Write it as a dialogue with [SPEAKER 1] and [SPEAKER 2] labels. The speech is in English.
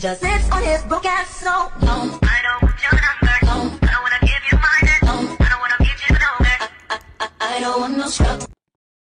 [SPEAKER 1] Just sits on his broke ass soul. long.
[SPEAKER 2] I don't want your number.
[SPEAKER 1] No.
[SPEAKER 2] I don't wanna give you mine.
[SPEAKER 1] No.
[SPEAKER 2] I don't wanna give you no.
[SPEAKER 1] I, I, I don't want no scrub.